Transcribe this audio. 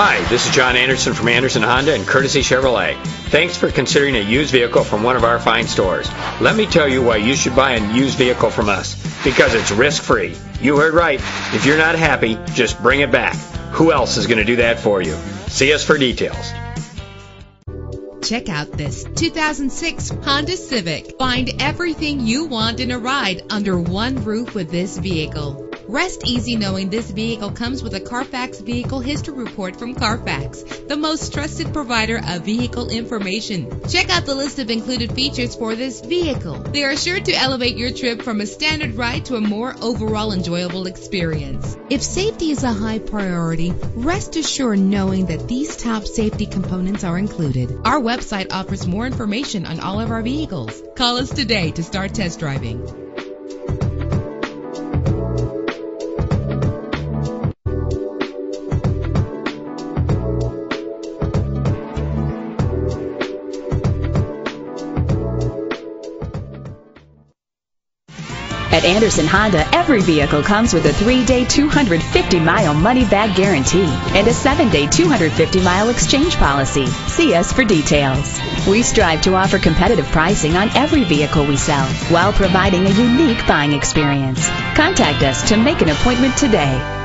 Hi, this is John Anderson from Anderson Honda and Courtesy Chevrolet. Thanks for considering a used vehicle from one of our fine stores. Let me tell you why you should buy a used vehicle from us. Because it's risk free. You heard right. If you're not happy, just bring it back. Who else is going to do that for you? See us for details. Check out this 2006 Honda Civic. Find everything you want in a ride under one roof with this vehicle. Rest easy knowing this vehicle comes with a Carfax Vehicle History Report from Carfax, the most trusted provider of vehicle information. Check out the list of included features for this vehicle. They are sure to elevate your trip from a standard ride to a more overall enjoyable experience. If safety is a high priority, rest assured knowing that these top safety components are included. Our website offers more information on all of our vehicles. Call us today to start test driving. At Anderson Honda, every vehicle comes with a three-day, 250-mile money-back guarantee and a seven-day, 250-mile exchange policy. See us for details. We strive to offer competitive pricing on every vehicle we sell while providing a unique buying experience. Contact us to make an appointment today.